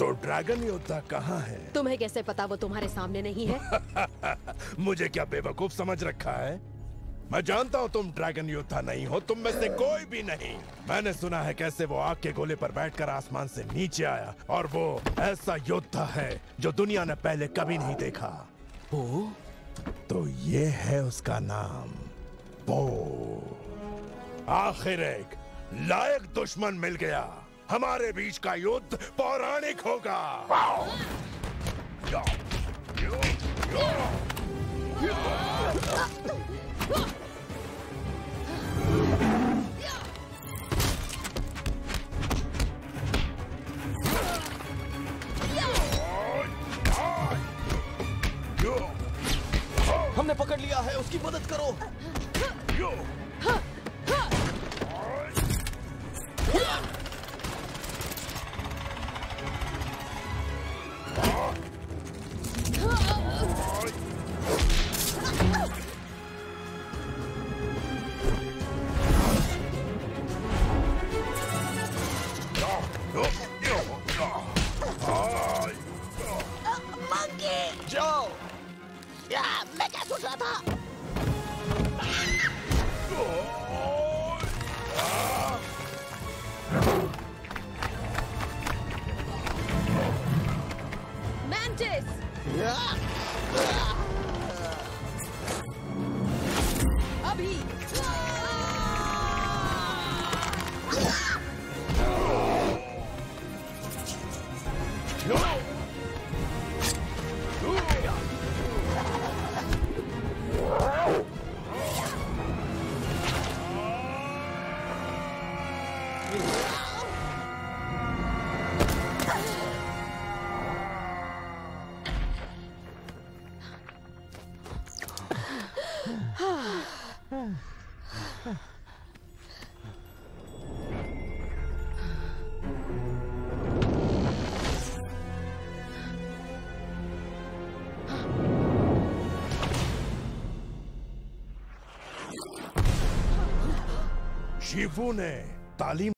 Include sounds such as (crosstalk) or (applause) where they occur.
तो ड्रैगन योद्धा कहाँ है? तुम्हें कैसे पता वो तुम्हारे सामने नहीं है? (laughs) मुझे क्या बेवकूफ़ समझ रखा है? मैं जानता हूँ तुम ड्रैगन योद्धा नहीं हो तुम में से कोई भी नहीं। मैंने सुना है कैसे वो आग के गोले पर बैठकर आसमान से नीचे आया और वो ऐसा योद्धा है जो दुनिया ने पहले कभी नहीं देखा। ओ तो ये है उसका नाम बो आखिर एक लायक दुश्मन मिल गया। हमारे बीच का युद्ध पौराणिक होगा। या, या, या, हमने पकड़ लिया है उसकी मदद करो या। जाओ या, मैं Zabat! Mantis! Abhi! No! Shibu ने तालीम